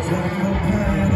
Don't take no pain.